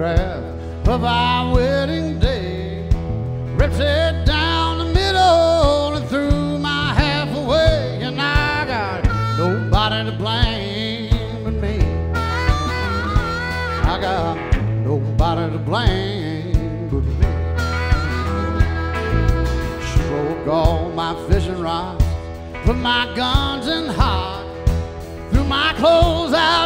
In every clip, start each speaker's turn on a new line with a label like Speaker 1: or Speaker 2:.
Speaker 1: Of our wedding day. Rips it down the middle and threw my half away, and I got nobody to blame but me. I got nobody to blame but me. She broke all my fishing rods, put my guns in hot, threw my clothes out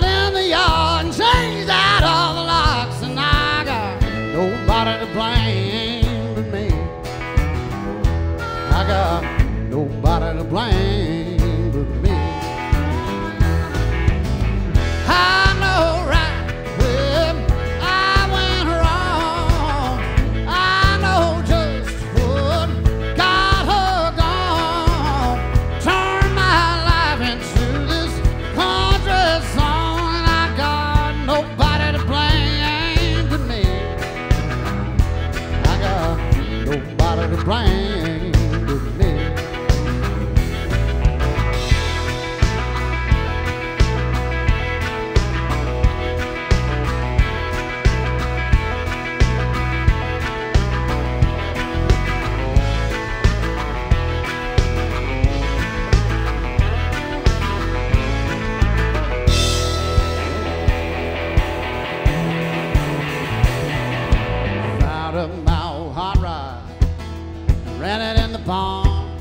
Speaker 1: ran it in the pond.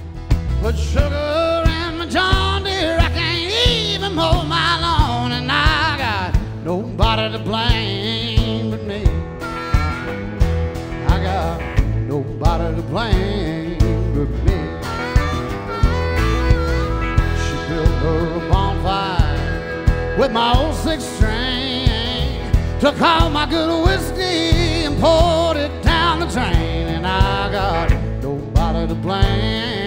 Speaker 1: Put sugar in my John Deere, I can't even mow my lawn, and I got nobody to blame but me. I got nobody to blame but me. She built her a bonfire with my old six string. Took all my good whiskey and poured it down the drain, and I got to blame